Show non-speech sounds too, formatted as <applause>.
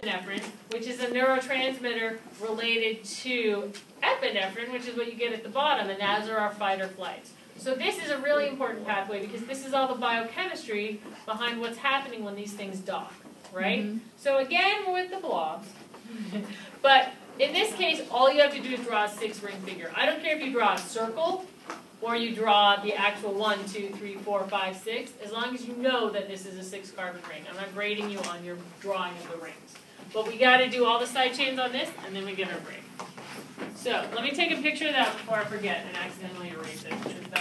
norepinephrine, which is a neurotransmitter related to epinephrine, which is what you get at the bottom, and those are our fight or flights. So this is a really important pathway because this is all the biochemistry behind what's happening when these things dock, right? Mhm. So again, we're with the blobs. <laughs> but in this case, all you have to do is draw a six ring figure. I don't care if you draw a circle or you draw the actual one, two, three, four, five, six, as long as you know that this is a six carbon ring. I'm not grading you on your drawing of the rings. But we gotta do all the side chains on this and then we get our break. So let me take a picture of that before I forget and accidentally erase it.